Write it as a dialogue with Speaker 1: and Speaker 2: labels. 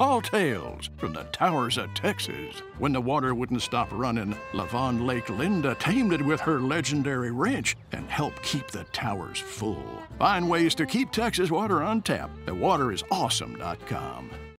Speaker 1: tall tales from the towers of Texas. When the water wouldn't stop running, Lavon Lake Linda tamed it with her legendary wrench and helped keep the towers full. Find ways to keep Texas water on tap at waterisawesome.com.